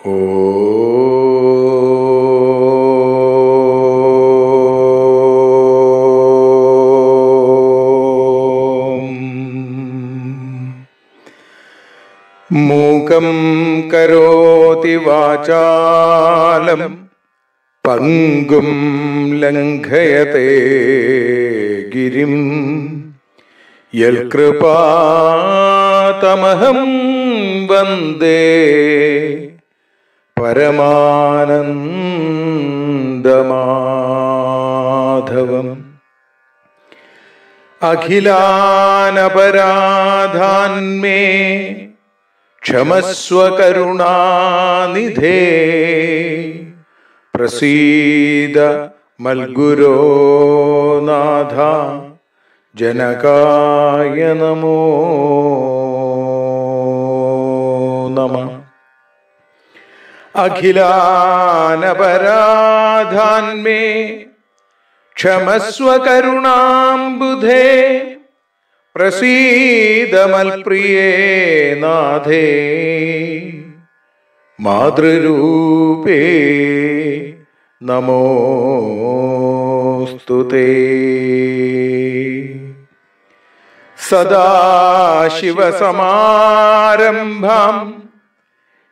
മൂകം കരോതി വാചാലം പങ്കും ലംഘയത്തെ ഗിരിം. യൽകൃപാതമഹം വന്ദേ പരമാനന്ദമാധവം. അഖിലാനപരാധാന്മേ ക്ഷമസ്വകരുണാനിധേ. പ്രസീദ മൽഗുരോ നാഥ ജനകായ നമോ അഖിലാനപരാധാന്മേ ക്ഷമസ്വ കരുണാംബുധേ പ്രസീദമൽപ്രിയേ നാഥേ മാതൃരൂപേ നമോസ്തുതേ. സദാശിവസമാരംഭാം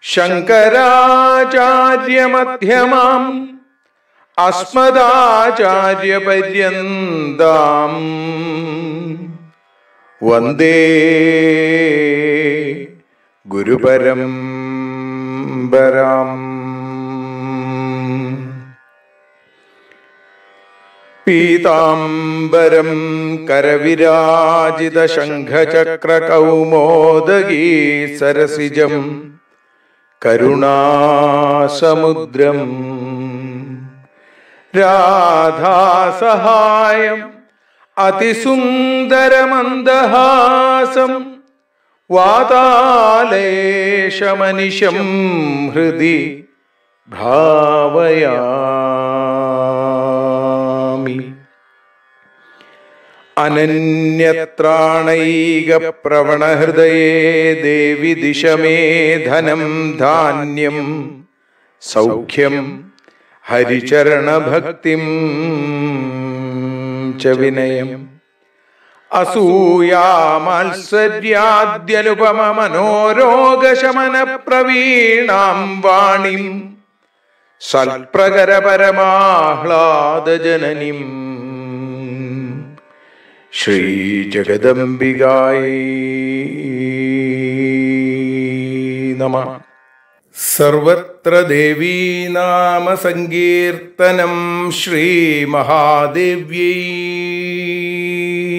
ശങ്കരാചാര്യമധ്യമാം അസ്മദാചാര്യപര്യന്താം. വന്ദേ ഗുരുപരം പരാം പീതാംബരം കരവിരാജിത ശംഖചക്രകൗമോദഗീ സരസിജം. करुणासमुद्रम् राधासहायम् अतिसुन्दरमन्दहासम् वातालेशमनिशं हृदि भावया അനന്യത്രാണൈകപ്രവണഹൃദയേ ദേവി ദിശമേ ധനം ധാന്യം സൗഖ്യം ഹരിചരണഭക്തിം ച വിനയം. അസൂയാമത്സര്യാദ്യനുപമ മനോരോഗശമന പ്രവീണാം വാണിം സൽപ്രകരപരമാഹ്ലാദജനനിം. ശ്രീജഗദംബികായി നമ. സർവത്ര ദേവീനാമസങ്കീർത്തനം ശ്രീമഹാദേവ്യൈ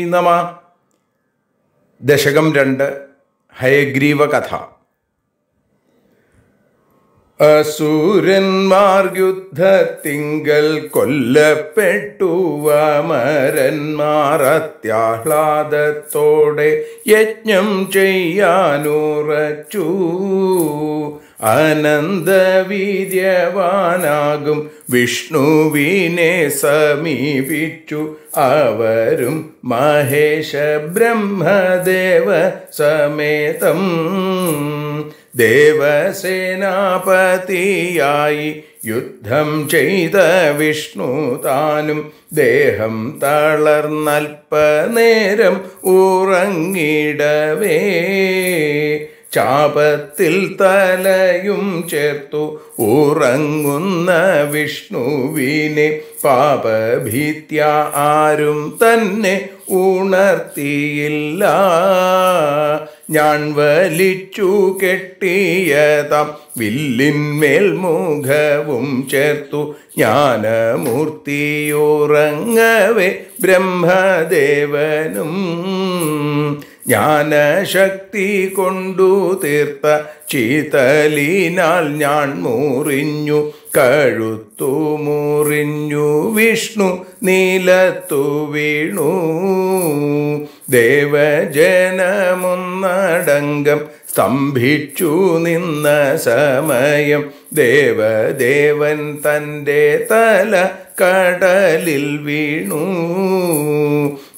നമ. ദശകം രണ്ട് ഹയഗ്രീവ കഥ അസൂരന്മാർയുദ്ധത്തിങ്കൽ കൊല്ലപ്പെട്ടു വമരന്മാർ അത്യാഹ്ലാദത്തോടെ യജ്ഞം ചെയ്യാനുറച്ചു. അനന്തവീര്യവാനാകും വിഷ്ണുവിനെ സമീപിച്ചു. അവരും മഹേശ ബ്രഹ്മദേവ സമേതം. ദേവസേനാപതിയായി യുദ്ധം ചെയ്ത വിഷ്ണു താനും ദേഹം തളർന്നൽപ്പനേരം ഉറങ്ങിടവേ. ചാപത്തിൽ തലയും ചേർത്തു ഉറങ്ങുന്ന വിഷ്ണുവിനെ പാപഭീത്യ ആരും തന്നെ ഉണർത്തിയില്ല. ഞാൻ വലിച്ചു കെട്ടിയതാം. വില്ലിന്മേൽ മുഖവും ചേർത്തു. ജ്ഞാനമൂർത്തിയുറങ്ങവേ ബ്രഹ്മദേവനും. ജ്ഞാനശക്തി കൊണ്ടു തീർത്ത ചീതലിനാൽ ഞാൻ മുറിഞ്ഞു. കഴുത്തു മുറിഞ്ഞു. വിഷ്ണു നീലത്തു വീണു. ദേവജനമൊന്നടങ്കം സ്തംഭിച്ചു നിന്ന സമയം ദേവദേവൻ തന്റെ തല കടലിൽ വീണു.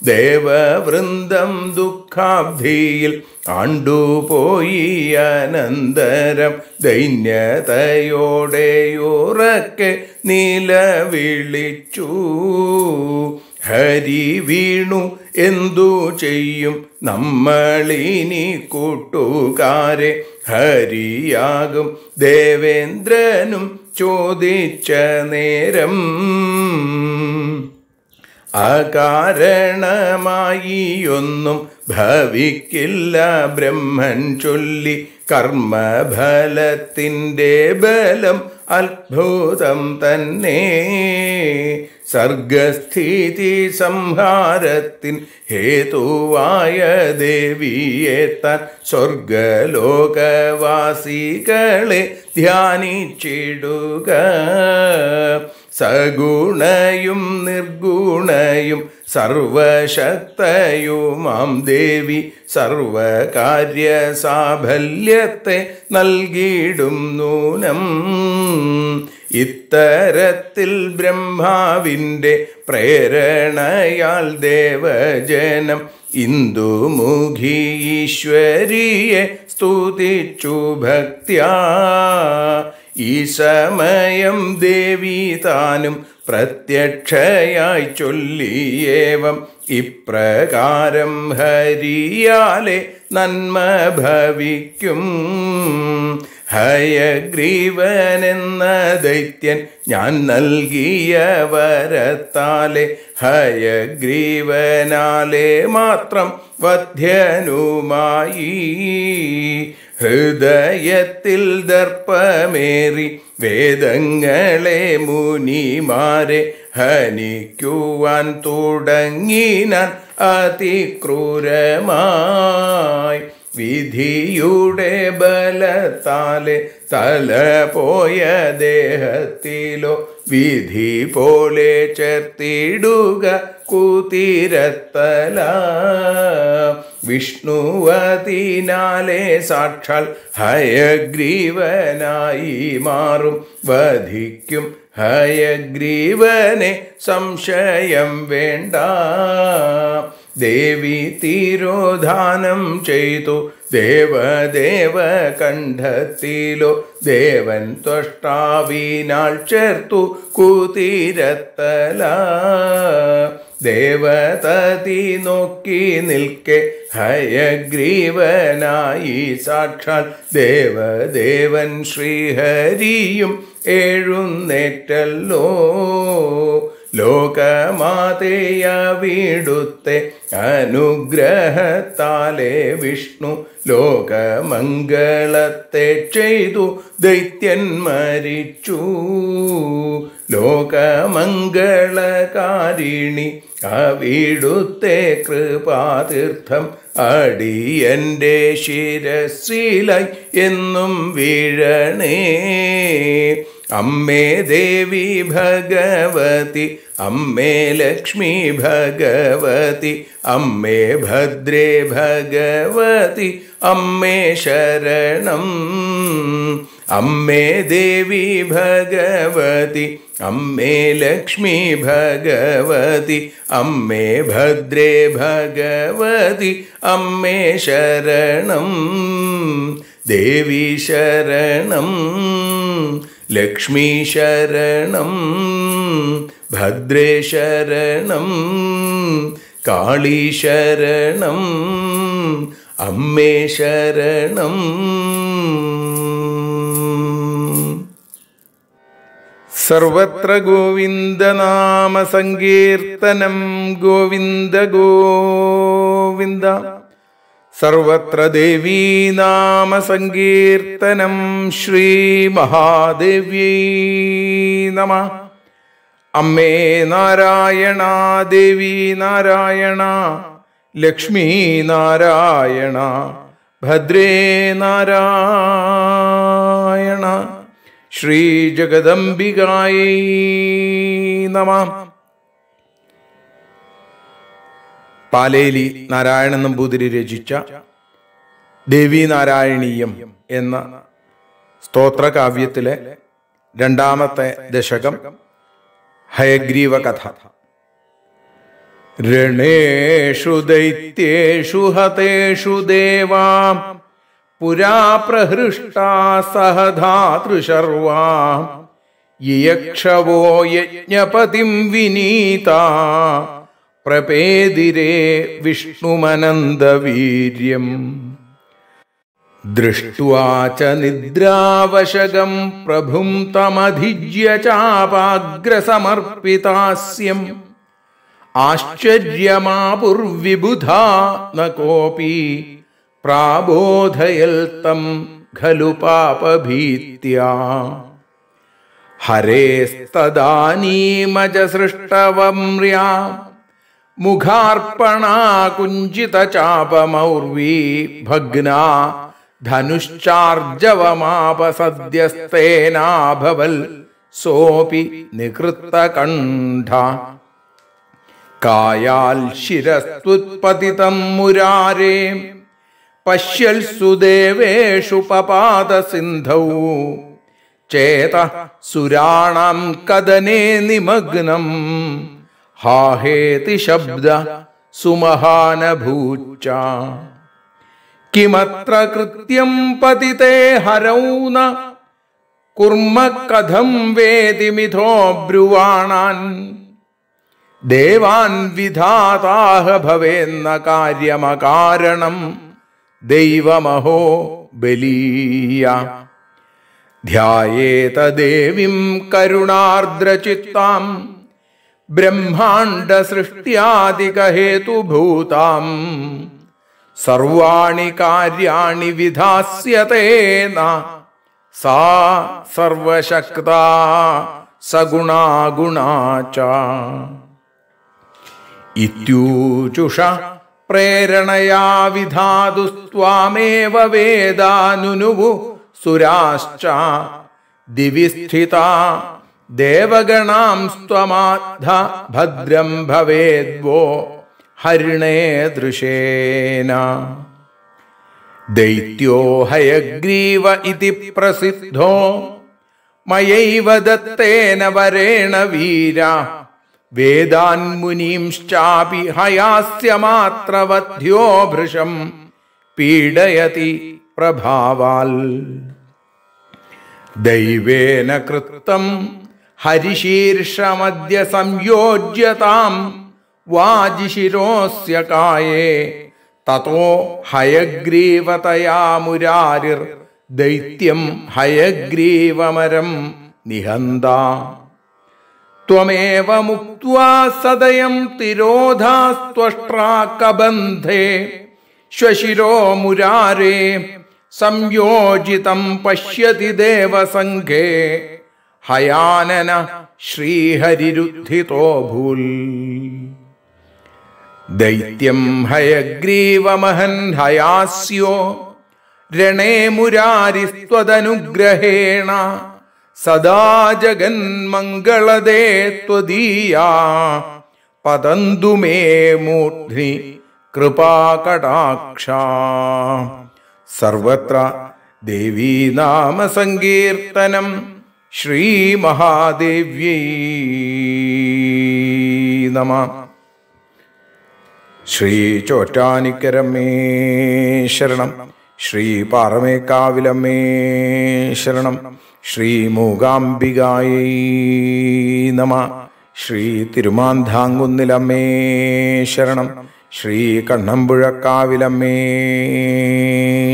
ദേവവൃന്ദം ദുഃഖാബ്ധിയിൽ ആണ്ടുപോയി അനന്തരം ദൈന്യതയോടെയുറക്കെ നിലവിളിച്ചു. ഹരി വീണു എന്തു ചെയ്യും നമ്മളിനി കൂട്ടുകാരെ? ഹരിയാകും ദേവേന്ദ്രനും ചോദിച്ച നേരം. അകാരണമായി ഒന്നും ഭവിക്കില്ല ബ്രഹ്മൻ ചൊല്ലി. കർമ്മഫലത്തിന്റെ ബലം അത്ഭുതം തന്നെ. സർഗസ്ഥിതി സംഹാരത്തിൻ ഹേതുവായ ദേവിയെ താൻ സ്വർഗലോകവാസികളെ ധ്യാനിച്ചിടുക. സഗുണയും നിർഗുണയും സർവശക്തയുമാം ദേവി സർവകാര്യ സാഫല്യത്തെ നൽകിയിടും നൂനം. ഇത്തരത്തിൽ ബ്രഹ്മാവിന്റെ പ്രേരണയാൽ ദേവജനം ഇന്ദുമുഖി ഈശ്വരിയെ സ്തുതിച്ചു ഭക്തിയാ. ഈ സമയം ദേവി താനും പ്രത്യക്ഷയായി ചൊല്ലിയേവം ഇപ്രകാരം ഹരിയാലെ നന്മ ഭവിക്കും. ഹയഗ്രീവനെന്ന ദൈത്യൻ ഞാൻ നൽകിയ വരത്താലെ ഹയഗ്രീവനാലെ മാത്രം വധ്യനുമായി. ഹൃദയത്തിൽ ദർപ്പമേറി വേദങ്ങളെ മുനിമാരെ ഹനിക്കുവാൻ തുടങ്ങിനാൻ അതിക്രൂരമായി. വിധിയുടെ ബലത്താലെ തല പോയ ദേഹത്തിലോ വിധി പോലെ ചേർത്തിടുക കുതിരത്തല. വിഷ്ണുവതിനാലെ സാക്ഷാൽ ഹയഗ്രീവനായി മാറും. വധിക്കും ഹയഗ്രീവനെ സംശയം വേണ്ട. ദേവി തിരോധാനം ചെയ്തു ദേവദേവ കണ്ഠത്തിലോ. ദേവൻ ത്വഷ്ടാവിനാൾ ചേർത്തു കുതിരത്തല. ദേവതതി നോക്കി നിൽക്കെ ഹയഗ്രീവനായി സാക്ഷാൽ ദേവദേവൻ ശ്രീഹരിയും എഴുന്നേറ്റല്ലോ. ലോകമാതയ വീടുത്തെ അനുഗ്രഹത്താലെ വിഷ്ണു ലോകമംഗളത്തെ ചെയ്തു. ദൈത്യൻ മരിച്ചു. ലോകമംഗളകാരിണി അവിടുത്തെ കൃപാതീർത്ഥം അടിയന്റെ ശിരസിലായി എന്നും വീഴണേ. അമ്മേ ദേവി ഭഗവതി അമ്മേ ലക്ഷ്മി ഭഗവതി അമ്മേ ഭദ്രേ ഭഗവതി അമ്മേ ശരണം. अम्मे देवी भगवति अम्मे लक्ष्मी भगवति अम्मे भद्रे भगवति अम्मे शरणं देवी शरणं लक्ष्मी शरणं भद्रे शरणं काळीशरणम् अम्मे शरणम् സർവത്ര ഗോവിന്ദനാമ സങ്കീർത്തനം ഗോവിന്ദ ഗോവിന്ദ. സർവത്ര ദേവീനാമ സങ്കീർത്തനം ശ്രീ മഹാദേവ്യൈ നമ. അമ്മേ നാരായണ ദേവി നാരായണ ലക്ഷ്മി നാരായണ ഭദ്രേ നാരായണ. ശ്രീ ജഗദംബികായൈ നമ. പാലേലി നാരായണൻ നമ്പൂതിരി രചിച്ച ദേവി നാരായണീയം എന്ന സ്തോത്രകാവ്യത്തിലെ രണ്ടാമത്തെ ദശകം ഹയഗ്രീവ കഥ രണേഷു ദൈത്യേഷു ഹതേഷു ദേവാ. പുരാ പ്രഹൃഷ്ടാ സഹധാതൃശർവാ. യക്ഷവോ യജ്ഞപതിം വിനീത. പ്രപേതിരേ വിഷ്ണുമനന്തവീര്യം. ദൃഷ്ട്വാ ച നിദ്രാവശകം പ്രഭും തമധിജ്യ ചാപാഗ്രസമർപ്പിതാസ്യം. ആശ്ചര്യമാപുർവിബുധ ന കോപി प्राबोधयल प्राबोधयल्तं खलु पापभीत्या। हरेस्तदानीमजसृष्टवम्र्या, मुखार्पणा कुंजित कुञ्चितचापमौर्वी भग्ना धनुश्चार्जवमाप धनुश्चार्जवमापसद्यस्तेनाभवल् सोऽपि निकृत्तकण्ठ। कायाल् शिरस्तुत्पतितं मुरारे കായാൽ ശിരസ്തുത്പതിതം पपादसिन्धौ പശ്യൽ സുദേവേഷു പപാത സിന്ധൗ ചേത शब्द കദനേ നിമഗ്നം. ഹാഹേതി ശബ്ദ സുമഹാനഭൂച്ച. കിമത്ര കൃത്യം പതിതേ ഹരൗ ന. കുർമ്മ കഥം വേദി മിഥോ ബ്രുവാണാൻ. ദേവാൻ വിധാതാഹ ഭവേന്ന കാര്യമകാരണം ദൈവമഹോ ബലീയ. ധ്യായേത ദേവീം കരുണാർദ്രചിത്താം. ബ്രഹ്മാണ്ഡ സൃഷ്ട്യാദികഹേതുഭൂതാം സർവാണി കാര്യാണി വിധാസ്യതേന സാ സർവശക്ത സഗുണാഗുണാ ച ഇത്യൂചുഷ പ്രേരണയാ വിധാതുസ്ത്വാമേവ വേദാനുനുവു സുരാശ്ച ദിവി സ്ഥിത ദേവഗണാം സ്ത്വമാധ ഭദ്രം ഭവേദ്വോ ഹരിണേ ദൃശേന ദൈത്യോ ഹയഗ്രീവ ഇതി പ്രസിദ്ധോ മയൈവ ദത്തേന വരേണ വീര വേദാൻ മുനീംശ്ചാപി ഹയാസ്യമാത്രവധ്യോ ഭൃശം പീഡയതി പ്രഭാവാൽ. ദൈവേന കൃത്തം ഹരിശീർഷമദ്യ സംയോജ്യതാം വാജിശിരോസ്യ കായേ. തതോ ഹയഗ്രീവതയാ മുരാരിർ ദൈത്യം ഹയഗ്രീവമരം നിഹന്ത. ത്വമേവ മുക്വാ സദയം തിരോധാസ്ത്വഷ്ട്രാക്കബന്ധേ ശശിരോ മുരാരേ സംയോജിതം പശ്യതി ദേവസംഘേ. ഹയാനന ശ്രീഹരിരുദ്ധിതോ ഭൂൽ. ദൈത്യം ഹയഗ്രീവമഹൻ ഹയാസ്യോ രണേ മുരാരിസ്ത്വദനുഗ്രഹേണ സദാ ജഗന്മംഗളദേ ത്വദീയാ. പതന്തു മേ മൂർധ്നി കൃപാകടാക്ഷ. സർവത്ര ദേവീനാമ സങ്കീർത്തനം ശ്രീമഹാദേവ്യൈ നമ. ശ്രീ ചോറ്റാനിക്കരമ്മേ ശരണം. ശ്രീ പാറമേക്കാവിലമ്മേ ശരണം. ശ്രീ മൂകാംബികായൈ നമ. ശ്രീ തിരുമാന്താങ്കുന്നിലമ്മേ ശരണം. ശ്രീ കണ്ണമ്പുഴക്കാവിലമ്മേ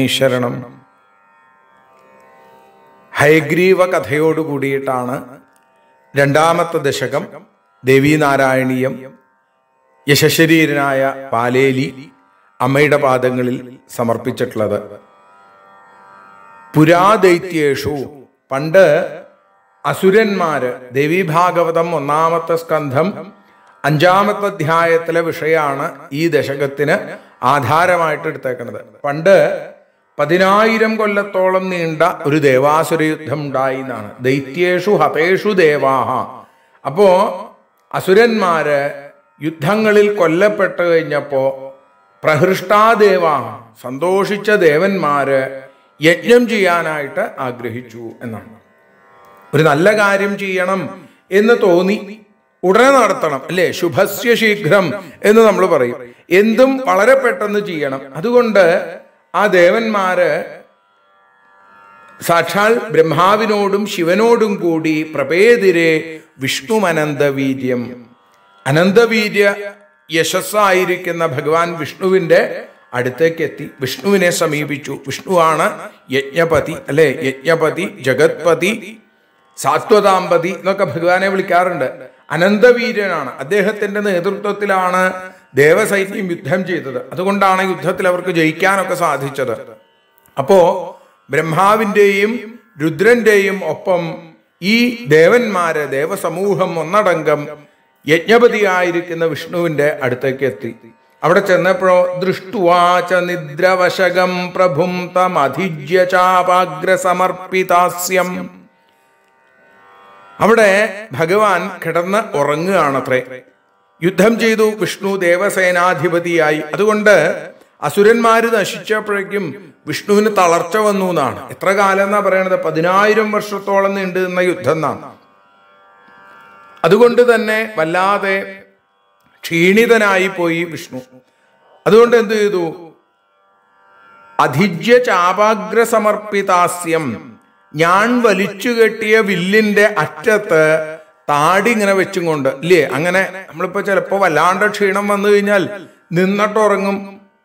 ശരണം. ഹൈഗ്രീവ കഥയോട് കൂടിയിട്ടാണ് രണ്ടാമത്തെ ദശകം ദേവീനാരായണീയം യശശരീരനായ പാലേലി അമ്മയുടെ പാദങ്ങളിൽ സമർപ്പിച്ചിട്ടുള്ളത്. പുരാദൈത്യേഷു പണ്ട് അസുരന്മാര് ദേവീഭാഗവതം ഒന്നാമത്തെ സ്കന്ധം അഞ്ചാമത്തെ അധ്യായത്തിലെ വിഷയമാണ് ഈ ദശകത്തിന് ആധാരമായിട്ട് എടുത്തേക്കുന്നത് പണ്ട് പതിനായിരം കൊല്ലത്തോളം നീണ്ട ഒരു ദേവാസുര യുദ്ധം ഉണ്ടായി എന്നാണ് ദൈത്യേഷു ഹതേഷു ദേവാഹ. അപ്പോ അസുരന്മാര് യുദ്ധങ്ങളിൽ കൊല്ലപ്പെട്ടു കഴിഞ്ഞപ്പോ പ്രഹൃഷ്ടാദേവാഹ സന്തോഷിച്ച ദേവന്മാര് യജ്ഞം ചെയ്യാനായിട്ട് ആഗ്രഹിച്ചു എന്നാണ്. ഒരു നല്ല കാര്യം ചെയ്യണം എന്ന് തോന്നി ഉടനെ നടത്തണം അല്ലേ? ശുഭസ്യ ശീഘ്രം എന്ന് നമ്മൾ പറയും. എന്തും വളരെ പെട്ടെന്ന് ചെയ്യണം. അതുകൊണ്ട് ആ ദേവന്മാര് സാക്ഷാൽ ബ്രഹ്മാവിനോടും ശിവനോടും കൂടി പ്രപേതിരെ വിഷ്ണുമനന്തവീര്യം. അനന്തവീര്യ യശസ്സായിരിക്കുന്ന ഭഗവാൻ വിഷ്ണുവിന്റെ അടുത്തേക്ക് എത്തി വിഷ്ണുവിനെ സമീപിച്ചു. വിഷ്ണുവാണ് യജ്ഞപതി അല്ലെ? യജ്ഞപതി ജഗത്പതി സാത്വതാമ്പതി എന്നൊക്കെ ഭഗവാനെ വിളിക്കാറുണ്ട്. അനന്തവീര്യനാണ്. അദ്ദേഹത്തിന്റെ നേതൃത്വത്തിലാണ് ദേവസൈന്യം യുദ്ധം ചെയ്തത്. അതുകൊണ്ടാണ് യുദ്ധത്തിൽ അവർക്ക് ജയിക്കാനൊക്കെ സാധിച്ചത്. അപ്പോ ബ്രഹ്മാവിന്റെയും രുദ്രന്റെയും ഒപ്പം ഈ ദേവന്മാരെ ദേവസമൂഹം ഒന്നടങ്കം യജ്ഞപതിയായിരിക്കുന്ന വിഷ്ണുവിന്റെ അടുത്തേക്ക് എത്തി അവിടെ ചെന്നപ്പോഴോ ദൃഷ്ടുവാച നിദ്രവശകം പ്രഭും തമധിജ്യ ചാപാഗ്രസമർപ്പിതാസ്യം. അവിടെ ഭഗവാൻ കിടന്ന് ഉറങ്ങുകയാണത്രേ. യുദ്ധം ചെയ്തു വിഷ്ണു ദേവസേനാധിപതിയായി. അതുകൊണ്ട് അസുരന്മാര് നശിച്ചപ്പോഴേക്കും വിഷ്ണുവിന് തളർച്ച വന്നു എന്നാണ്. എത്ര കാലം എന്നാ പറയണത്? പതിനായിരം വർഷത്തോളം നീണ്ടു നിന്ന യുദ്ധം എന്നാണ്. അതുകൊണ്ട് തന്നെ വല്ലാതെ ക്ഷീണിതനായി പോയി വിഷ്ണു. അതുകൊണ്ട് എന്ത് ചെയ്തു? അധിജ്യ ചാപാഗ്ര സമർപ്പിതാസ്യം ഞാൻ വലിച്ചു കെട്ടിയ വില്ലിന്റെ അറ്റത്ത് താടി ഇങ്ങനെ വെച്ചും കൊണ്ട് ഇല്ലേ? അങ്ങനെ നമ്മളിപ്പോ ചിലപ്പോ വല്ലാണ്ട് ക്ഷീണം വന്നു കഴിഞ്ഞാൽ നിന്നിട്ടുറങ്ങും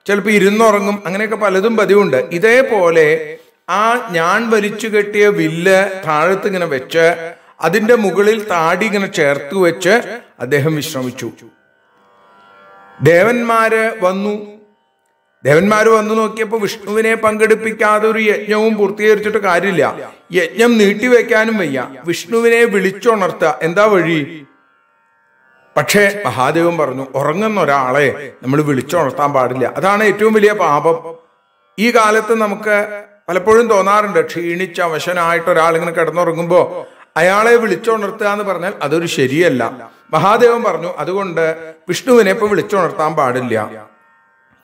ചിലപ്പോ ഇരുന്നുറങ്ങും അങ്ങനെയൊക്കെ പലതും പതിവുണ്ട്. ഇതേപോലെ ആ ഞാൻ വലിച്ചു കെട്ടിയ വില്ല് താഴത്ത് ഇങ്ങനെ വെച്ച് അതിന്റെ മുകളിൽ താടി ഇങ്ങനെ ചേർത്ത് വെച്ച് അദ്ദേഹം വിശ്രമിച്ചു. ദേവന്മാര് വന്നു. ദേവന്മാര് വന്നു നോക്കിയപ്പോൾ വിഷ്ണുവിനെ പങ്കെടുപ്പിക്കാതെ ഒരു യജ്ഞവും പൂർത്തീകരിച്ചിട്ട് കാര്യമില്ല. യജ്ഞം നീട്ടിവെക്കാനും വയ്യ. വിഷ്ണുവിനെ വിളിച്ചുണർത്തുക എന്താ വഴി? പക്ഷേ മഹാദേവൻ പറഞ്ഞു ഉറങ്ങുന്ന ഒരാളെ നമ്മൾ വിളിച്ചുണർത്താൻ പാടില്ല. അതാണ് ഏറ്റവും വലിയ പാപം. ഈ കാലത്ത് നമുക്ക് പലപ്പോഴും തോന്നാറുണ്ട് ക്ഷീണിച്ച ഒരാൾ ഇങ്ങനെ കിടന്നുറങ്ങുമ്പോ അയാളെ വിളിച്ചുണർത്തുക എന്ന് പറഞ്ഞാൽ അതൊരു ശരിയല്ല. മഹാദേവൻ പറഞ്ഞു അതുകൊണ്ട് വിഷ്ണുവിനെ ഇപ്പൊ വിളിച്ചുണർത്താൻ പാടില്ല.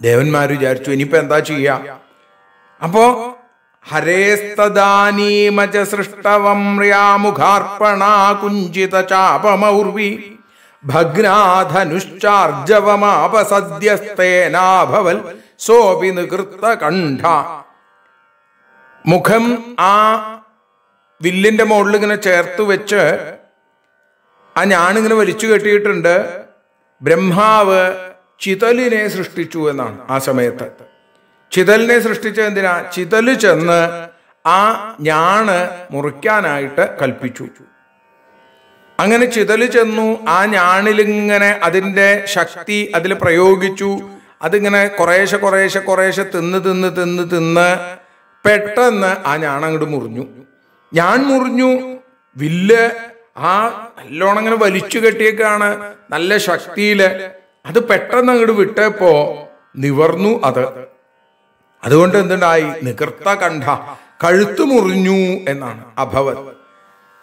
ദേവന്മാർ വിചാരിച്ചു ഇനിയിപ്പോ എന്താ ചെയ്യ? അപ്പോ ഹരേസ്തദാനീമച സൃഷ്ടവം കുഞ്ചിത ചാപമൗർവി ഭഗ്നാധനുശ്ചാർജവമാപസദ്യസ്തേനാഭവൽ സോപി നികൃത്ത കണ്ഠ മുഖം ആ വില്ലിന്റെ മുകളിൽ ഇങ്ങനെ ചേർത്ത് വെച്ച് ആ ഞാനിങ്ങനെ വലിച്ചു കെട്ടിയിട്ടുണ്ട്. ബ്രഹ്മാവ് ചിതലിനെ സൃഷ്ടിച്ചു എന്നാണ് ആ സമയത്ത്. ചിതലിനെ സൃഷ്ടിച്ച എന്തിനാ? ചിതൽ ചെന്ന് ആ ഞാണ് മുറിക്കാനായിട്ട് കൽപ്പിച്ചു. അങ്ങനെ ചിതൽ ചെന്നു ആ ഞാണിലിങ്ങനെ അതിന്റെ ശക്തി അതിൽ പ്രയോഗിച്ചു. അതിങ്ങനെ കുറേശ്ശെ കുറേശ്ശെ കുറേശ്ശെ തിന്ന് തിന്ന് തിന്ന് തിന്ന് പെട്ടെന്ന് ആ ഞാൻ അങ്ങോട്ട് മുറിഞ്ഞു. ഞാൻ മുറിഞ്ഞു. വില്ല് ആ നല്ലോണം ഇങ്ങനെ വലിച്ചു കെട്ടിയേക്കാണ്. നല്ല ശക്തിയിൽ. അത് പെട്ടെന്ന് അങ്ങോട്ട് വിട്ടപ്പോ നിവർന്നു അത്. അതുകൊണ്ട് എന്തുണ്ടായി? നികർത്ത കണ്ഠ. കഴുത്ത് മുറിഞ്ഞു എന്നാണ് അഭവത്.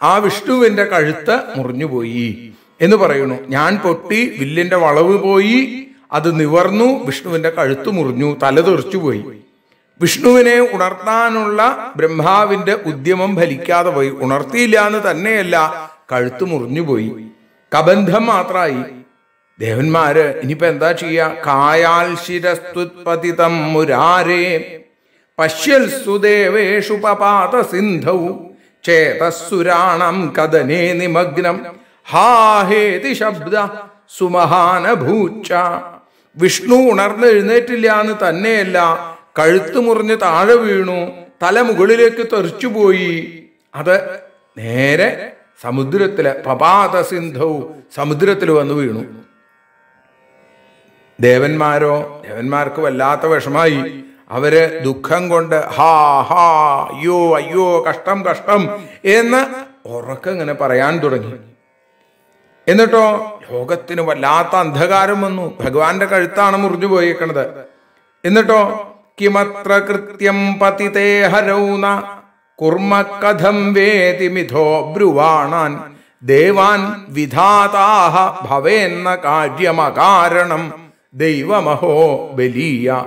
ആ വിഷ്ണുവിന്റെ കഴുത്ത് മുറിഞ്ഞുപോയി എന്ന് പറയുന്നു. ഞാൻ പൊട്ടി വില്ലിന്റെ വളവ് പോയി അത് നിവർന്നു വിഷ്ണുവിന്റെ കഴുത്ത് മുറിഞ്ഞു തല തെറിച്ചു പോയി. വിഷ്ണുവിനെ ഉണർത്താനുള്ള ബ്രഹ്മാവിന്റെ ഉദ്യമം ഫലിക്കാതെ പോയി. ഉണർത്തിയില്ല എന്ന് തന്നെയല്ല കഴുത്ത് മുറിഞ്ഞുപോയി കബന്ധം മാത്രമായി ദേവന്മാര് ഇനിയിപ്പോ എന്താ ചെയ്യാ? കായാൽ ശിരസ്തുത്പതിതം മുരാരേ. പശ്യൽ സുദേവേഷു പപാത സിന്ധൗ ചേതസുരാണം കഥനേ നിമഗ്നം. ഹാഹേതി ശബ്ദ സുമഹാന സുമഹാനഭൂച്ച. വിഷ്ണു ഉണർന്നെഴുന്നേറ്റില്ല എന്ന് തന്നെയല്ല കഴുത്ത് മുറിഞ്ഞ് താഴെ വീണു തല മുകളിലേക്ക് തെറിച്ചുപോയി അത് നേരെ സമുദ്രത്തിലെ പപാത സിന്ധവും സമുദ്രത്തിൽ വന്ന് വീണു. ദേവന്മാരോ ദേവന്മാർക്ക് വല്ലാത്ത വിഷമായി. അവർ ദുഃഖം കൊണ്ട് ഹാ ഹാ അയ്യോ അയ്യോ കഷ്ടം കഷ്ടം എന്ന് ഉറക്കം ഇങ്ങനെ പറയാൻ തുടങ്ങി. എന്നിട്ടോ ലോകത്തിന് വല്ലാത്ത അന്ധകാരം വന്നു. ഭഗവാന്റെ കഴുത്താണ് മുറിഞ്ഞു പോയേക്കണത്. എന്നിട്ടോ കിമത്ര കൃത്യം പതിതേ ഹരൗന കുർമ്മ കഥം വേതി മിഥോ ബ്രുവാണാൻ ദേവാൻ വിധാതാഹ ഭവേന്ന കാര്യമകാരണം ദൈവമഹോ ബലീയ.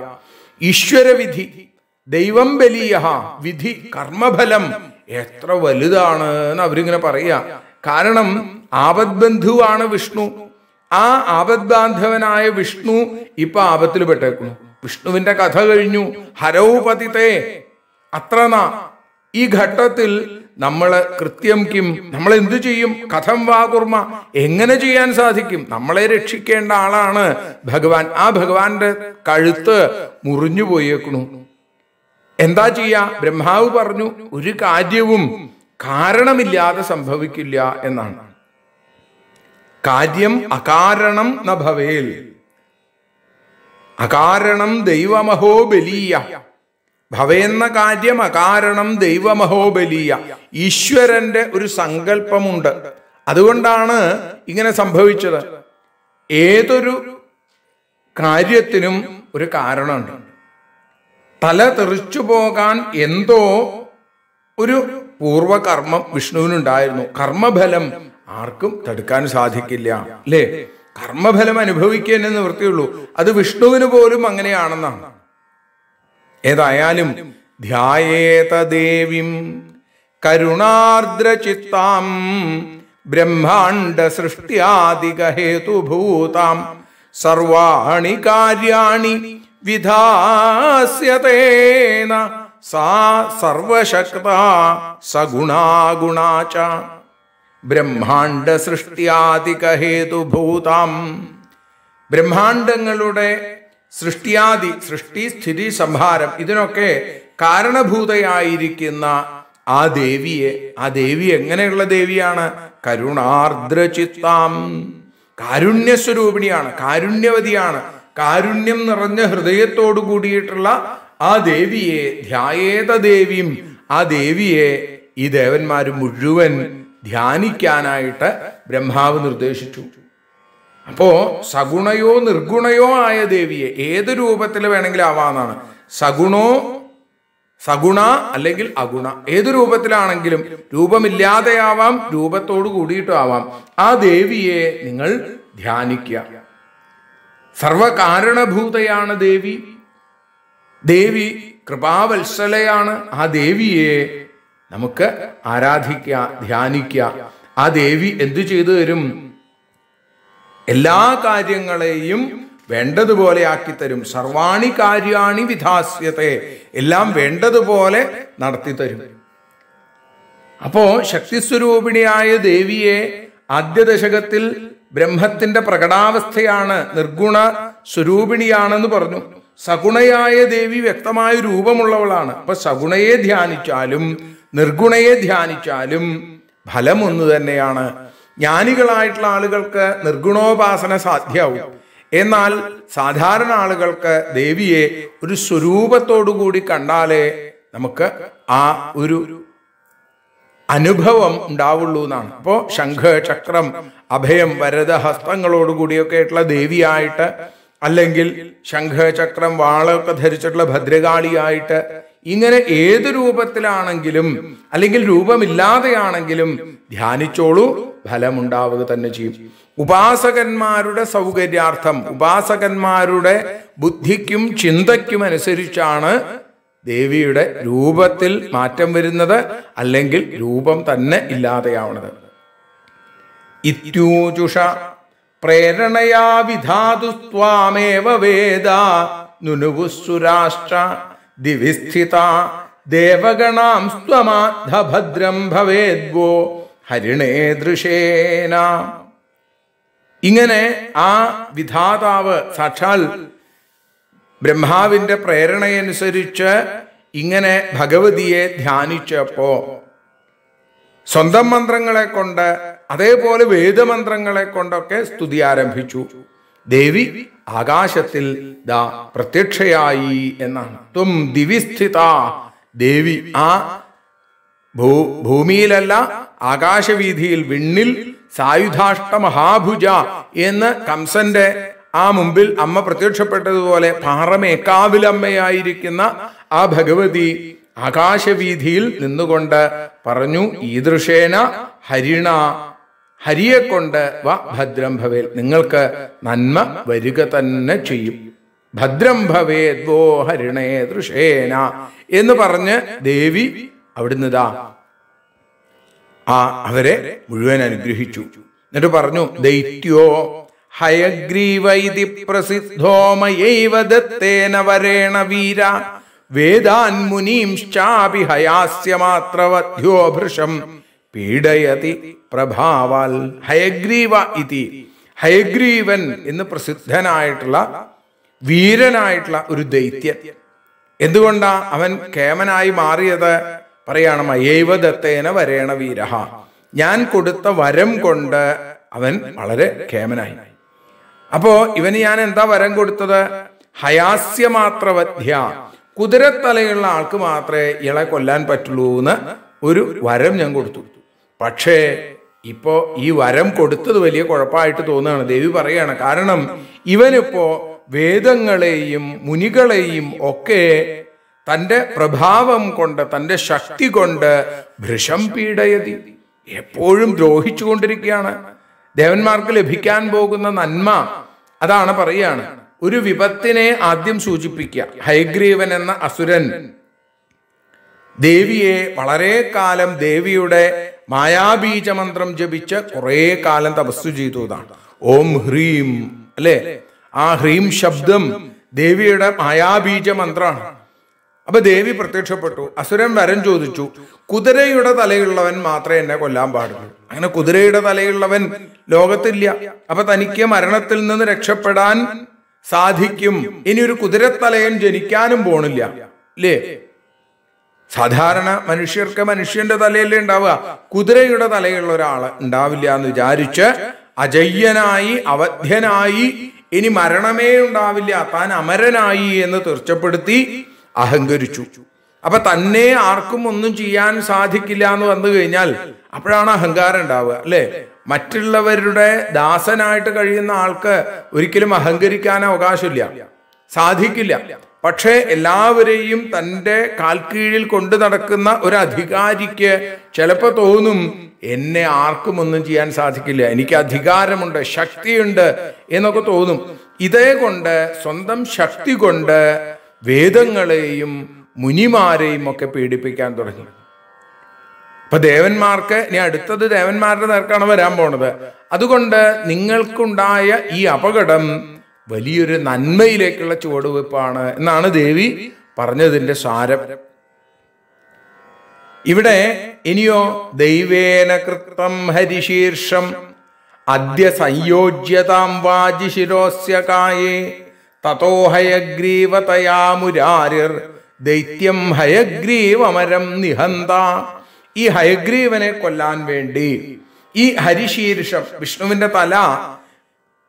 ഈശ്വരവിധി. ദൈവം ബലീയ. വിധി കർമ്മഫലം എത്ര വലുതാണ് എന്ന് അവരിങ്ങനെ പറയുക കാരണം ആപദ്ബന്ധുവാണ് വിഷ്ണു. ആ ആപദ്ബാന്ധവനായ വിഷ്ണു ഇപ്പൊ ആപത്തിൽ പെട്ടേക്കുന്നു. വിഷ്ണുവിന്റെ കഥ കഴിഞ്ഞു. ഹരൗപതിത്തെ അത്ര ഈ ഘട്ടത്തിൽ നമ്മൾ കൃത്യം കിം നമ്മൾ എന്തു ചെയ്യും? കഥം വാ കുർമ്മ. എങ്ങനെ ചെയ്യാൻ സാധിക്കും? നമ്മളെ രക്ഷിക്കേണ്ട ആളാണ് ഭഗവാൻ. ആ ഭഗവാന്റെ കഴുത്ത് മുറിഞ്ഞു പോയേക്കണു എന്താ ചെയ്യാ? ബ്രഹ്മാവ് പറഞ്ഞു ഒരു കാര്യവും കാരണമില്ലാതെ സംഭവിക്കില്ല എന്നാണ്. കാര്യം അകാരണം ന ഭവേൽ. അകാരണം ദൈവമഹോ ബലീയ ഭവേന്ന കാര്യം അകാരണം ദൈവമഹോ ബലീയ ഈശ്വരന്റെ ഒരു സങ്കല്പമുണ്ട്. അതുകൊണ്ടാണ് ഇങ്ങനെ സംഭവിച്ചത്. ഏതൊരു കാര്യത്തിനും ഒരു കാരണമുണ്ട്. തല തെറിച്ചു പോകാൻ എന്തോ ഒരു പൂർവകർമ്മം വിഷ്ണുവിനുണ്ടായിരുന്നു. കർമ്മഫലം ആർക്കും തടുക്കാൻ സാധിക്കില്ല. അല്ലേ? കർമ്മഫലം അനുഭവിക്കാൻ നിവൃത്തിയുള്ളൂ. അത് വിഷ്ണുവിന് പോലും അങ്ങനെയാണെന്നാണ്. ഏതായാലും ധ്യായേത ദേവിം കരുണാർദ്രചിത്താം ബ്രഹ്മാണ്ഡ സൃഷ്ടിയാദികഹേതുഭൂതാം സർവാണി കാര്യാണി വിധാസ്യതേന സാ സർവശക്ത സഗുണാഗുണാ ച ബ്രഹ്മാണ്ഡ സൃഷ്ട്യാദികഹേതുഭൂതാം ബ്രഹ്മാണ്ടങ്ങളുടെ സൃഷ്ടിയാദി സൃഷ്ടി സ്ഥിതി സംഹാരം ഇതിനൊക്കെ കാരണഭൂതയായിരിക്കുന്ന ആ ദേവിയെ ആ ദേവി എങ്ങനെയുള്ള ദേവിയാണ്? കരുണാർദ്രചിത്താം. കാരുണ്യസ്വരൂപിണിയാണ് കാരുണ്യവതിയാണ്. കാരുണ്യം നിറഞ്ഞ ഹൃദയത്തോടു കൂടിയിട്ടുള്ള ആ ദേവിയെ ധ്യായേത ദേവിയും ആ ദേവിയെ ഈ ദേവന്മാർ മുഴുവൻ ധ്യാനിക്കാനായിട്ട് ബ്രഹ്മാവ് നിർദ്ദേശിച്ചു. അപ്പോ സഗുണയോ നിർഗുണയോ ആയ ദേവിയെ ഏത് രൂപത്തിൽ വേണമെങ്കിലും ആവാന്നാണ് സഗുണോ സഗുണ അല്ലെങ്കിൽ അഗുണ. ഏത് രൂപത്തിലാണെങ്കിലും രൂപമില്ലാതെയാവാം രൂപത്തോട് കൂടിയിട്ടും ആവാം. ആ ദേവിയെ നിങ്ങൾ ധ്യാനിക്കുക. സർവകാരണഭൂതയാണ് ദേവി. ദേവി കൃപാവത്സലയാണ്. ആ ദേവിയെ നമുക്ക് ആരാധിക്കുക ധ്യാനിക്കുക ആ ദേവി എന്തു ചെയ്തു തരും? എല്ലാ കാര്യങ്ങളെയും വേണ്ടതുപോലെ ആക്കി തരും സർവാണി കാര്യാണി വിധാസ്യത്തെ. എല്ലാം വേണ്ടതുപോലെ നടത്തി തരും അപ്പോ ശക്തിസ്വരൂപിണിയായ ദേവിയെ ആദ്യ ദശകത്തിൽ ബ്രഹ്മത്തിന്റെ പ്രകടാവസ്ഥയാണ് നിർഗുണ സ്വരൂപിണിയാണെന്ന് പറഞ്ഞു. സഗുണയായ ദേവി വ്യക്തമായ രൂപമുള്ളവളാണ്. അപ്പൊ സഗുണയെ ധ്യാനിച്ചാലും നിർഗുണയെ ധ്യാനിച്ചാലും ഫലം ഒന്ന് തന്നെയാണ്. ജ്ഞാനികളായിട്ടുള്ള ആളുകൾക്ക് നിർഗുണോപാസന സാധ്യമാവും എന്നാൽ സാധാരണ ആളുകൾക്ക് ദേവിയെ ഒരു സ്വരൂപത്തോടു കൂടി കണ്ടാലേ നമുക്ക് ആ ഒരു അനുഭവം ഉണ്ടാവുള്ളൂ എന്നാണ്. അപ്പോൾ ശംഖ് ചക്രം അഭയം വരദ ഹസ്തങ്ങളോടുകൂടിയൊക്കെ ആയിട്ടുള്ള ദേവിയായിട്ട് അല്ലെങ്കിൽ ശംഖ് ചക്രം വാളൊക്കെ ധരിച്ചിട്ടുള്ള ഭദ്രകാളിയായിട്ട് ഇങ്ങനെ ഏത് രൂപത്തിലാണെങ്കിലും അല്ലെങ്കിൽ രൂപമില്ലാതെയാണെങ്കിലും ധ്യാനിച്ചോളൂ ഫലമുണ്ടാവുക തന്നെ ചെയ്യും. ഉപാസകന്മാരുടെ സൗകര്യാർത്ഥം ഉപാസകന്മാരുടെ ബുദ്ധിക്കും ചിന്തയ്ക്കും അനുസരിച്ചാണ് ദേവിയുടെ രൂപത്തിൽ മാറ്റം വരുന്നത് അല്ലെങ്കിൽ രൂപം തന്നെ ഇല്ലാതെയാവുന്നത് ഇത്യൂചുഷ പ്രേരണയാ വിധാതുസ്ത്വാമേവ വേദ നുനുവുസുരാഷ്ട്ര ദിവിസ്ഥിത ദേവഗണാം സ്വമാധഭദ്രം ഭവേദ്വോ ഹരിണേ ദൃശേന. ഇങ്ങനെ ആ വിധാതാവ് സാക്ഷാൽ ബ്രഹ്മാവിന്റെ പ്രേരണയനുസരിച്ച് ഇങ്ങനെ ഭഗവതിയെ ധ്യാനിച്ചപ്പോ സ്വന്തം മന്ത്രങ്ങളെ കൊണ്ട് അതേപോലെ വേദമന്ത്രങ്ങളെ കൊണ്ടൊക്കെ സ്തുതി ആരംഭിച്ചു. ദേവി ആകാശത്തിൽ ദാ പ്രത്യക്ഷയായി എന്നാണ്. ത്വം ദിവിസ്ഥിത ദേവി ആ ഭൂ ഭൂമിയിലല്ല ആകാശവീതിയിൽ വിണ്ണിൽ സായുധാഷ്ട മഹാഭുജ എന്ന് കംസന്റെ ആ മുമ്പിൽ അമ്മ പ്രത്യക്ഷപ്പെട്ടതുപോലെ പാറമേക്കാവിലമ്മയായിരിക്കുന്ന ആ ഭഗവതി ആകാശവീതിയിൽ നിന്നുകൊണ്ട് പറഞ്ഞു ഈദൃശേന ഹരിണ ഹരിയെ കൊണ്ട് വ ഭദ്രം ഭവേൽ നിങ്ങൾക്ക് നന്മ വരിക തന്നെ ചെയ്യും. ഭദ്രം ഭവേദ്വോ ഹരിണേ ദൃഷേന എന്ന് പറഞ്ഞ് ദേവി അവിടുന്ന് ദാ ആ അവരെ മുഴുവൻ അനുഗ്രഹിച്ചു. എന്നിട്ട് പറഞ്ഞു ദൈത്യോ ഹയഗ്രീവൈതി പ്രസിദ്ധോ ദത്തേന വരേണ വീര. വേദാൻ മുനീംശ്ചാപി ഹയാസ്യ ഭൃശം പീഡയതി പ്രഭാവാൽ ഹയഗ്രീവ ഇതി. ഹയഗ്രീവൻ എന്ന് പ്രസിദ്ധനായിട്ടുള്ള വീരനായിട്ടുള്ള ഒരു ദൈത്യൻ എന്തുകൊണ്ടാ അവൻ കേമനായി മാറിയത്? പറയാണ് മയേവ ദത്തേന വരേണ വീരഹ. ഞാൻ കൊടുത്ത വരം കൊണ്ട് അവൻ വളരെ കേമനായി. അപ്പോ ഇവന് ഞാൻ എന്താ വരം കൊടുത്തത്? ഹയാസ്യ മാത്രവധ്യ. കുതിരത്തലയുള്ള ആൾക്ക് മാത്രമേ ഇളെ കൊല്ലാൻ പറ്റുള്ളൂ എന്ന് ഒരു വരം ഞാൻ കൊടുത്തു. പക്ഷേ ഇപ്പോ ഈ വരം കൊടുത്തത് വലിയ കുഴപ്പമായിട്ട് തോന്നുകയാണ്. ദേവി പറയാണ് കാരണം ഇവനിപ്പോ വേദങ്ങളെയും മുനികളെയും ഒക്കെ തന്റെ പ്രഭാവം കൊണ്ട് തന്റെ ശക്തി കൊണ്ട് ഭൃഷം പീഡയതി. എപ്പോഴും ദ്രോഹിച്ചുകൊണ്ടിരിക്കുകയാണ് ദേവന്മാർക്ക് ലഭിക്കാൻ പോകുന്ന നന്മ അതാണ് പറയുകയാണ്. ഒരു വിപത്തിനെ ആദ്യം സൂചിപ്പിക്കുക. ഹൈഗ്രീവൻ എന്ന അസുരൻ ദേവിയെ വളരെ കാലം ദേവിയുടെ മായാബീജമന്ത്രം ജപിച്ച് കുറേ കാലം തപസ്സു ചെയ്തു ഓം ഹ്രീം അല്ലെ? ആ ഹ്രീം ശബ്ദം ദേവിയുടെ മായാബീജ മന്ത്രമാണ് അപ്പൊ ദേവി പ്രത്യക്ഷപ്പെട്ടു. അസുരൻ വരം ചോദിച്ചു കുതിരയുടെ തലയുള്ളവൻ മാത്രമേ എന്നെ കൊല്ലാൻ പാടുള്ളൂ. അങ്ങനെ കുതിരയുടെ തലയുള്ളവൻ ലോകത്തില്ല. അപ്പൊ തനിക്ക് മരണത്തിൽ നിന്ന് രക്ഷപ്പെടാൻ സാധിക്കും. ഇനി ഒരു കുതിരത്തലയൻ ജനിക്കാനും പോണില്ല. അല്ലേ സാധാരണ മനുഷ്യർക്ക് മനുഷ്യന്റെ തലയല്ലേ ഉണ്ടാവുക. കുതിരയുടെ തലയുള്ള ഒരാൾ ഉണ്ടാവില്ല എന്ന് വിചാരിച്ച് അജയ്യനായി അവധ്യനായി ഇനി മരണമേ ഉണ്ടാവില്ല താൻ അമരനായി എന്ന് തീർച്ചപ്പെടുത്തി അഹങ്കരിച്ചു. അപ്പൊ തന്നെ ആർക്കും ഒന്നും ചെയ്യാൻ സാധിക്കില്ല എന്ന് വന്നു കഴിഞ്ഞാൽ അപ്പോഴാണ് അഹങ്കാരം ഉണ്ടാവുക അല്ലെ? മറ്റുള്ളവരുടെ ദാസനായിട്ട് കഴിയുന്ന ആൾക്ക് ഒരിക്കലും അഹങ്കരിക്കാൻ അവകാശമില്ല സാധിക്കില്ല. പക്ഷേ എല്ലാവരെയും തന്റെ കാൽക്കീഴിൽ കൊണ്ടു നടക്കുന്ന ഒരു അധികാരിക്ക് ചിലപ്പോൾ തോന്നും എന്നെ ആർക്കും ഒന്നും ചെയ്യാൻ സാധിക്കില്ല. എനിക്ക് അധികാരമുണ്ട് ശക്തിയുണ്ട് എന്നൊക്കെ തോന്നും. ഇതേ കൊണ്ട് സ്വന്തം ശക്തി കൊണ്ട് വേദങ്ങളെയും മുനിമാരെയും ഒക്കെ പീഡിപ്പിക്കാൻ തുടങ്ങി. ഇപ്പൊ ദേവന്മാർക്ക് ഇനി അടുത്തത് ദേവന്മാരുടെ നേർക്കാണ് വരാൻ പോണത്. അതുകൊണ്ട് നിങ്ങൾക്കുണ്ടായ ഈ അപകടം വലിയൊരു നന്മയിലേക്കുള്ള ചുവടുവെപ്പാണ് എന്നാണ് ദേവി പറഞ്ഞതിന്റെ സാരം. ഇവിടെ ഇനിയോ ദൈവേന കൃത്തം ഹരിശീർഷം അദ്യ സംയോജ്യതാം വാജിശിരോസ്യ കായേ തതോ ഹയഗ്രീവതയാ മുരാരിർ ദൈത്യം ഹയഗ്രീവമരം നിഹന്ത. ഈ ഹയഗ്രീവനെ കൊല്ലാൻ വേണ്ടി ഈ ഹരിശീർഷം വിഷ്ണുവിന്റെ തല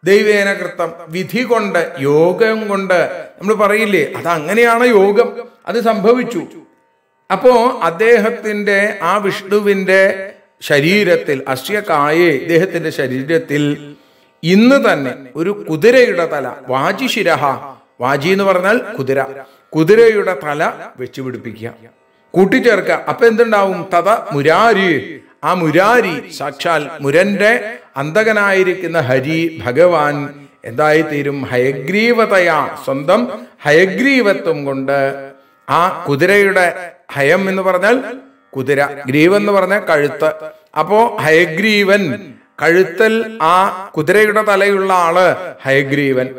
ദൈവേന കൃത്തം. വിധി കൊണ്ട് യോഗം കൊണ്ട്. നമ്മൾ പറയില്ലേ അത് അങ്ങനെയാണ് യോഗം. അത് സംഭവിച്ചു. അപ്പോ അദ്ദേഹത്തിന്റെ ആ വിഷ്ണുവിന്റെ ശരീരത്തിൽ അശ്യകായെ ഇദ്ദേഹത്തിന്റെ ശരീരത്തിൽ ഇന്ന് തന്നെ ഒരു കുതിരയുടെ തല വാജിശിരഹ വാജി എന്ന് പറഞ്ഞാൽ കുതിര. കുതിരയുടെ തല വെച്ചുപിടിപ്പിക്കുക കൂട്ടിച്ചേർക്കുക. അപ്പൊ എന്തുണ്ടാവും? തഥ മുരാരി. ആ മുരാരി സാക്ഷാൽ മുരന്റെ അന്തകനായിരിക്കുന്ന ഹരി ഭഗവാൻ എന്തായിത്തീരും? ഹയഗ്രീവതയാ സ്വന്തം ഹയഗ്രീവത്വം കൊണ്ട് ആ കുതിരയുടെ ഹയം എന്ന് പറഞ്ഞാൽ കുതിര ഗ്രീവൻ എന്ന് പറഞ്ഞാൽ കഴുത്ത്. അപ്പോ ഹയഗ്രീവൻ കഴുത്തൽ ആ കുതിരയുടെ തലയുള്ള ആൾ ഹയഗ്രീവൻ.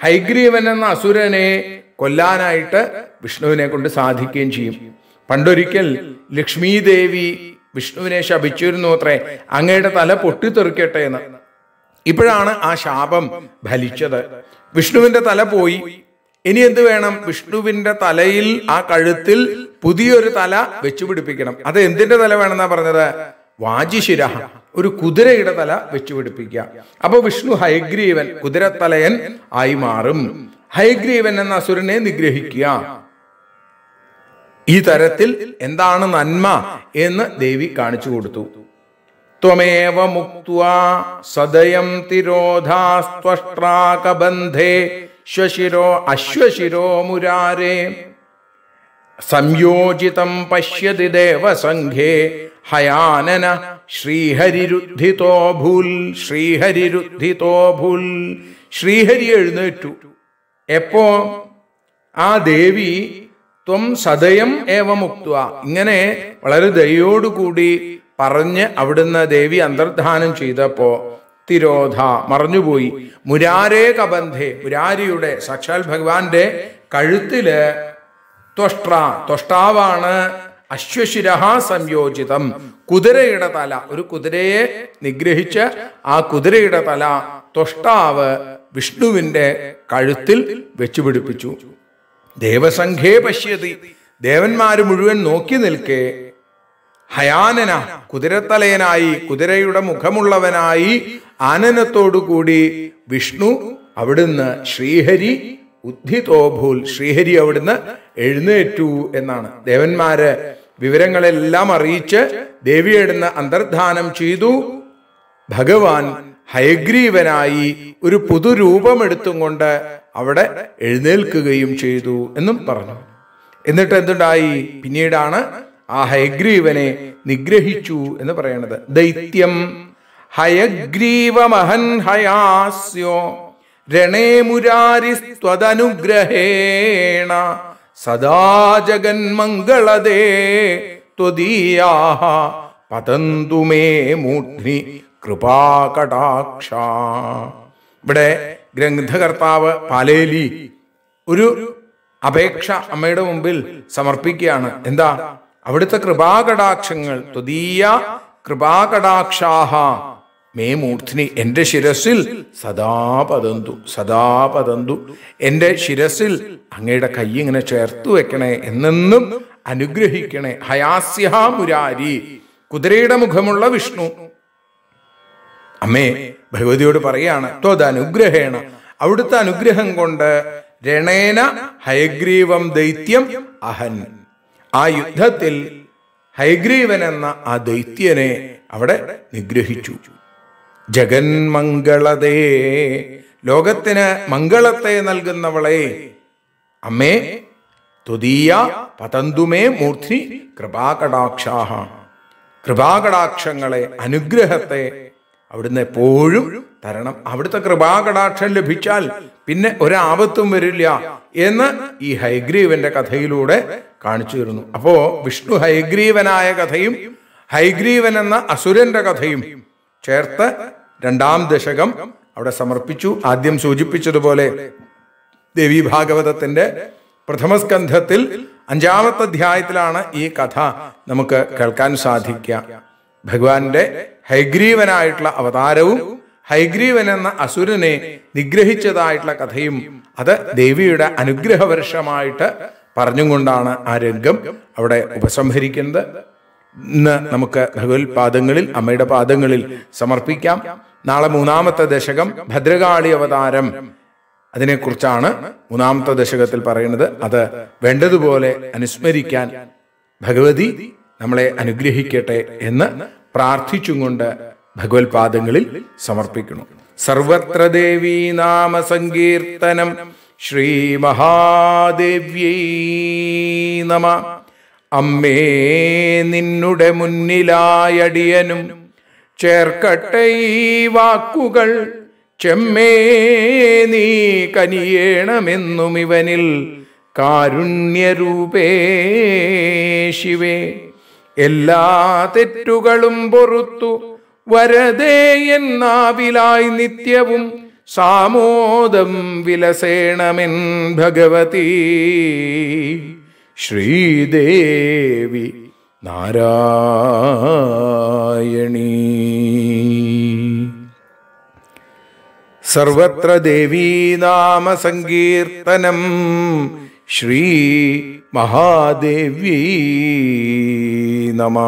ഹൈഗ്രീവൻ എന്ന അസുരനെ കൊല്ലാനായിട്ട് വിഷ്ണുവിനെ കൊണ്ട് സാധിക്കുകയും ചെയ്യും. പണ്ടൊരിക്കൽ ലക്ഷ്മി ദേവി വിഷ്ണുവിനെ ശപിച്ചിരുന്നു അത്രേ. അങ്ങയുടെ തല പൊട്ടിത്തെറിക്കട്ടെ എന്ന്. ഇപ്പോഴാണ് ആ ശാപം ഫലിച്ചത്. വിഷ്ണുവിന്റെ തല പോയി. ഇനി എന്ത് വേണം? വിഷ്ണുവിന്റെ തലയിൽ ആ കഴുത്തിൽ പുതിയൊരു തല വെച്ചു പിടിപ്പിക്കണം അത് എന്തിന്റെ തല വേണമെന്നാ പറഞ്ഞത്? വാജിശിര ഒരു കുതിരയുടെ തല വെച്ചു പിടിപ്പിക്കുക അപ്പൊ വിഷ്ണു ഹയഗ്രീവൻ കുതിരത്തലയൻ ആയി മാറും. ഹയഗ്രീവൻ എന്ന അസുരനെ നിഗ്രഹിക്കുക. ഈ തരത്തിൽ എന്താണ് നന്മ എന്ന് ദേവി കാണിച്ചു കൊടുത്തു. ത്വമേവ മുക്വാ സദയം തിരോധാസ്ത്വഷ്ട്രാകബന്ധേ ശ്വശിരോ അശ്വശിരോ മുരാരേ. സംയോജിതം പശ്യതി ദേവസംഘേ ഹയാനന ശ്രീഹരിരുദ്ധിതോ ഭൂൽ ശ്രീഹരിരുദ്ധിതോ ശ്രീഹരി എഴുന്നേറ്റു. എപ്പോ? ആ ദേവി ത്വം സദയം ഏവമുക്ത ഇങ്ങനെ വളരെ ദയോടുകൂടി പറഞ്ഞ് അവിടുന്ന് ദേവി അന്തർധാനം ചെയ്തപ്പോ തിരോധ മറഞ്ഞുപോയി. മുരാരേ കബന്ധേ. മുരാരിയുടെ സാക്ഷാൽ ഭഗവാന്റെ കഴുത്തിൽ ത്വഷ്ട്ര ത്വഷ്ടാവാണ് അശ്വശിരഹ സംയോജിതം. കുതിരയുടെ തല. ഒരു കുതിരയെ നിഗ്രഹിച്ച് ആ കുതിരയുടെ തല ത്വഷ്ടാവ് വിഷ്ണുവിന്റെ കഴുത്തിൽ വെച്ചുപിടിപ്പിച്ചു. ദേവസംഘേ പശ്യതി. ദേവന്മാര് മുഴുവൻ നോക്കി നിൽക്കെ. ഹയാനന കുതിരത്തലയനായി കുതിരയുടെ മുഖമുള്ളവനായി ആനനത്തോടുകൂടി വിഷ്ണു അവിടുന്ന് ശ്രീഹരി ഉദ്ധിതോഭൂൽ ശ്രീഹരി അവിടുന്ന് എഴുന്നേറ്റു എന്നാണ്. ദേവന്മാര് വിവരങ്ങളെല്ലാം അറിയിച്ച് ദേവി ദേവിയെടുന്ന് അന്തർധാനം ചെയ്തു. ഭഗവാൻ ഹയഗ്രീവനായി ഒരു പുതുരൂപമെടുത്തും കൊണ്ട് അവിടെ എഴുന്നേൽക്കുകയും ചെയ്തു എന്നും പറഞ്ഞു. എന്നിട്ട് എന്തുണ്ടായി? പിന്നീടാണ് ആ ഹയഗ്രീവനെ നിഗ്രഹിച്ചു എന്ന് പറയണത്. ദൈത്യം ഹയഗ്രീവമഹൻ ഹയാസ്യോ രണേ മുരാരിസ്ത്വതനുഗ്രഹേണ സദാ ജഗന്മംഗളദേ ത്വദീയാഹ പതന്തുമേ മൂർധ്നി കൃപാകടാക്ഷ. ഇവിടെ ഗ്രന്ഥകർത്താവ് പാലേലി ഒരു അപേക്ഷ അമ്മയുടെ മുമ്പിൽ സമർപ്പിക്കുകയാണ്. എന്താ? അവിടുത്തെ കൃപാകടാക്ഷങ്ങൾ ത്വദീയ കൃപാകടാക്ഷാഹ മേ മൂർത്തിനി എന്റെ ശിരസിൽ സദാ പതന്തു സദാ പതന്തു. എന്റെ ശിരസിൽ അങ്ങയുടെ കൈ ഇങ്ങനെ ചേർത്ത് വെക്കണേ എന്നെന്നും അനുഗ്രഹിക്കണേ. ഹയാസ്യഹ മുരാരി കുതിരയുടെ മുഖമുള്ള വിഷ്ണു. അമ്മേ ഭഗവതിയോട് പറയാണ് ത്വതനുഗ്രഹേണ അവിടുത്തെ അനുഗ്രഹം കൊണ്ട് രണേന ഹയഗ്രീവം ദൈത്യം അഹൻ. ആ യുദ്ധത്തിൽ ഹൈഗ്രീവൻ എന്ന ആ ദൈത്യനെ അവിടെ നിഗ്രഹിച്ചു. ജഗന്മംഗളതേ ലോകത്തിന് മംഗളത്തെ നൽകുന്നവളെ അമ്മേ തുതീയ പതന്തുമേ മൂർത്തി കൃപാകടാക്ഷാഹ. കൃപാകടാക്ഷങ്ങളെ അനുഗ്രഹത്തെ അവിടുന്ന് എപ്പോഴും തരണം. അവിടുത്തെ കൃപാകടാക്ഷം ലഭിച്ചാൽ പിന്നെ ഒരാപത്തും വരില്ല എന്ന് ഈ ഹൈഗ്രീവന്റെ കഥയിലൂടെ കാണിച്ചു തരുന്നു. അപ്പോ വിഷ്ണു ഹൈഗ്രീവനായ കഥയും ഹൈഗ്രീവൻ എന്ന അസുരന്റെ കഥയും ചേർത്ത് രണ്ടാം ദശകം അവിടെ സമർപ്പിച്ചു. ആദ്യം സൂചിപ്പിച്ചതുപോലെ ദേവി ഭാഗവതത്തിന്റെ പ്രഥമസ്കന്ധത്തിൽ അഞ്ചാമത്തെ അധ്യായത്തിലാണ് ഈ കഥ നമുക്ക് കേൾക്കാൻ സാധിക്കുക. ഭഗവാന്റെ ഹൈഗ്രീവനായിട്ടുള്ള അവതാരവും ഹൈഗ്രീവൻ എന്ന അസുരനെ നിഗ്രഹിച്ചതായിട്ടുള്ള കഥയും അത് ദേവിയുടെ അനുഗ്രഹവർഷമായിട്ട് വർഷമായിട്ട് കൊണ്ടാണ് ആ രംഗം അവിടെ ഉപസംഹരിക്കുന്നത്. ഇന്ന് നമുക്ക് ഭഗവത് പാദങ്ങളിൽ അമ്മയുടെ പാദങ്ങളിൽ സമർപ്പിക്കാം. നാളെ മൂന്നാമത്തെ ദശകം ഭദ്രകാളി അവതാരം. അതിനെക്കുറിച്ചാണ് മൂന്നാമത്തെ ദശകത്തിൽ പറയുന്നത്. അത് വേണ്ടതുപോലെ അനുസ്മരിക്കാൻ ഭഗവതി നമ്മളെ അനുഗ്രഹിക്കട്ടെ എന്ന് പ്രാർത്ഥിച്ചുകൊണ്ട് കൊണ്ട് ഭഗവത് പാദങ്ങളിൽ സമർപ്പിക്കുന്നു. സർവത്ര ദേവീ നാമ സങ്കീർത്തനം ശ്രീ മഹാദേവ്യൈ നമ. അമ്മേ നിന്നുടെ മുന്നിലായടിയനും ചേർക്കട്ടെ ഈ വാക്കുകൾ. ചെമ്മേ നീ കനിയേണമെന്നും ഇവനിൽ കാരുണ്യരൂപേ ശിവേ. എല്ലാ തെറ്റുകളും പൊറുത്തു. വരതേ എന്നാവിലായി നിത്യവും സാമോദം വിലസേണമെൻ ഭഗവതി. ശ്രീദേവി നാരായണീ. സർവത്ര ദേവീനാമ സങ്കീർത്തനം ശ്രീ മഹാദേവ്യൈ നമ